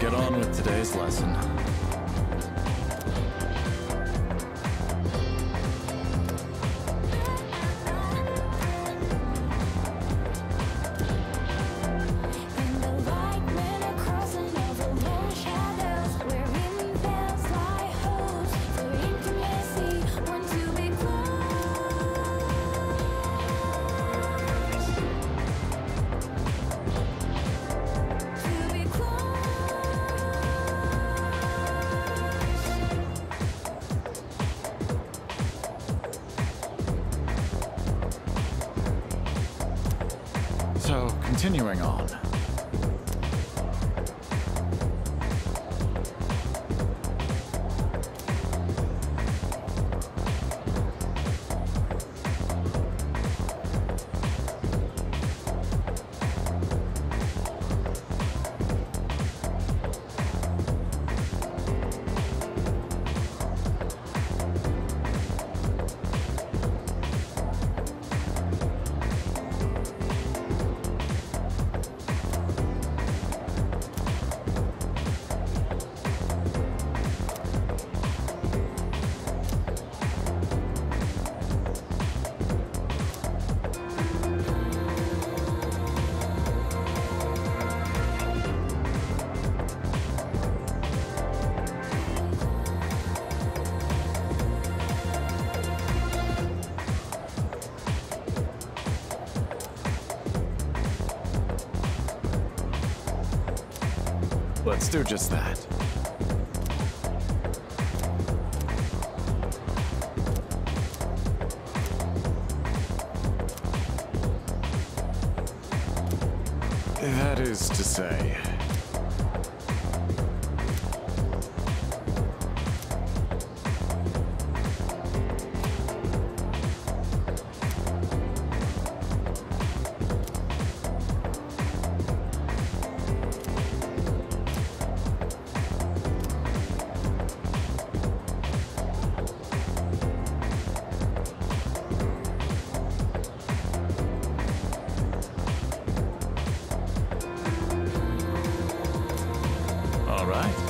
get on with today's lesson. Continuing on. Let's do just that. That is to say, right.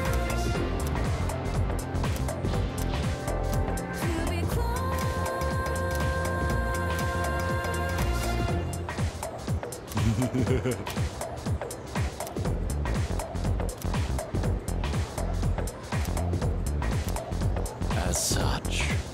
As such.